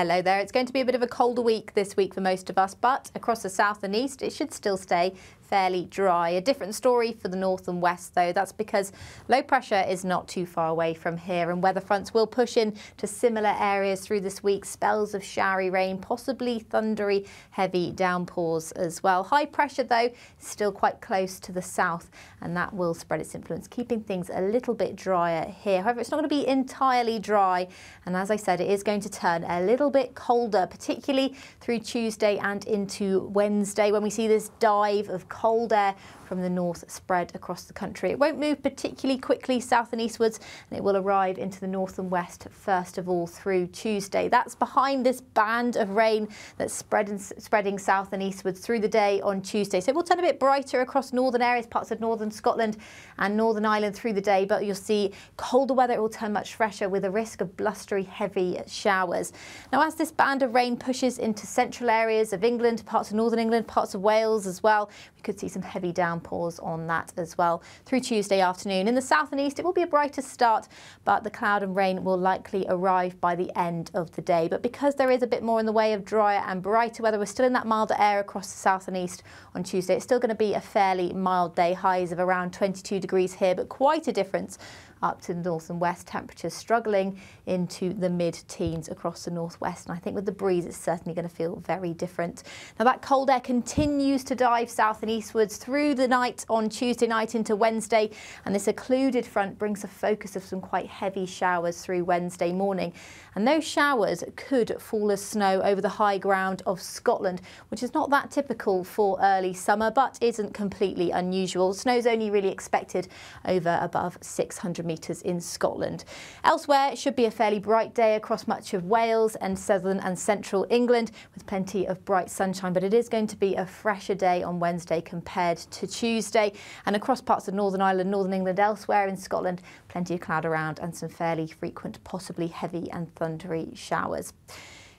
Hello there. It's going to be a bit of a colder week this week for most of us, but across the south and east, it should still stay fairly dry. A different story for the north and west though. That's because low pressure is not too far away from here and weather fronts will push in to similar areas through this week. Spells of showery rain, possibly thundery heavy downpours as well. High pressure though still quite close to the south and that will spread its influence, keeping things a little bit drier here. However, it's not going to be entirely dry and as I said, it is going to turn a little bit colder, particularly through Tuesday and into Wednesday when we see this dive of cold air from the north spread across the country. It won't move particularly quickly south and eastwards and it will arrive into the north and west first of all through Tuesday. That's behind this band of rain that's spreading, spreading south and eastwards through the day on Tuesday. So it will turn a bit brighter across northern areas, parts of northern Scotland and Northern Ireland through the day, but you'll see colder weather. It will turn much fresher with a risk of blustery heavy showers. Now as this band of rain pushes into central areas of England, parts of northern England, parts of Wales as well, we could see some heavy downpours on that as well through Tuesday afternoon. In the south and east, it will be a brighter start, but the cloud and rain will likely arrive by the end of the day. But because there is a bit more in the way of drier and brighter weather, we're still in that milder air across the south and east on Tuesday. It's still going to be a fairly mild day, highs of around 22 degrees here, but quite a difference up to the north and west, temperatures struggling into the mid-teens across the northwest. And I think with the breeze, it's certainly going to feel very different. Now that cold air continues to dive south and eastwards through the night on Tuesday night into Wednesday. And this occluded front brings a focus of some quite heavy showers through Wednesday morning. And those showers could fall as snow over the high ground of Scotland, which is not that typical for early summer, but isn't completely unusual. Snow's only really expected over above 600 metres in Scotland. Elsewhere, it should be a fairly bright day across much of Wales and southern and central England with plenty of bright sunshine, but it is going to be a fresher day on Wednesday compared to Tuesday. And across parts of Northern Ireland, Northern England, elsewhere in Scotland, plenty of cloud around and some fairly frequent, possibly heavy and thundery showers.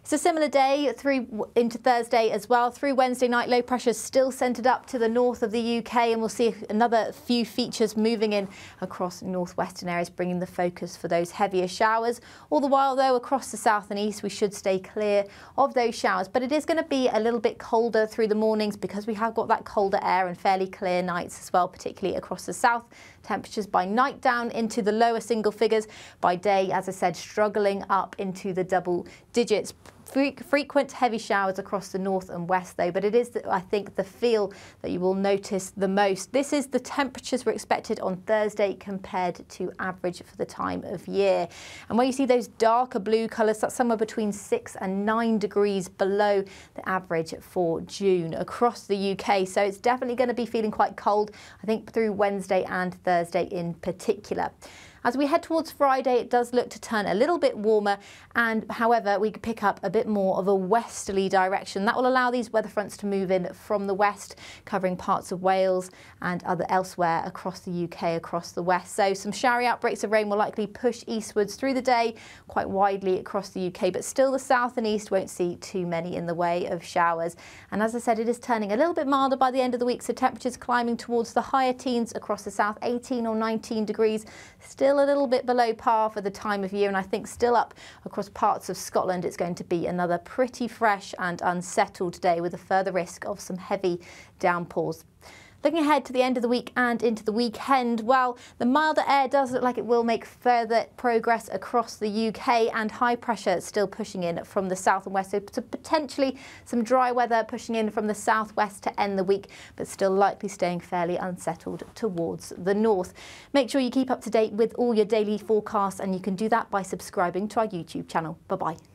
It's a similar day through into Thursday as well. Through Wednesday night, low pressure is still centred up to the north of the UK, and we'll see another few features moving in across northwestern areas, bringing the focus for those heavier showers. All the while, though, across the south and east, we should stay clear of those showers. But it is going to be a little bit colder through the mornings because we have got that colder air and fairly clear nights as well, particularly across the south. Temperatures by night down into the lower single figures. By day, as I said, struggling up into the double digits frequent heavy showers across the north and west though, but it is, I think, the feel that you will notice the most. This is the temperatures we're expected on Thursday compared to average for the time of year. And when you see those darker blue colours, that's somewhere between six and nine degrees below the average for June across the UK. So it's definitely going to be feeling quite cold, I think, through Wednesday and Thursday in particular. As we head towards Friday, it does look to turn a little bit warmer and however, we could pick up a bit more of a westerly direction. That will allow these weather fronts to move in from the west, covering parts of Wales and other elsewhere across the UK, across the west. So some showery outbreaks of rain will likely push eastwards through the day, quite widely across the UK, but still the south and east won't see too many in the way of showers. And as I said, it is turning a little bit milder by the end of the week, so temperatures climbing towards the higher teens across the south, 18 or 19 degrees. Still still a little bit below par for the time of year and I think still up across parts of Scotland. It's going to be another pretty fresh and unsettled day with a further risk of some heavy downpours. Looking ahead to the end of the week and into the weekend, well, the milder air does look like it will make further progress across the UK and high pressure still pushing in from the south and west. So potentially some dry weather pushing in from the southwest to end the week, but still likely staying fairly unsettled towards the north. Make sure you keep up to date with all your daily forecasts and you can do that by subscribing to our YouTube channel. Bye-bye.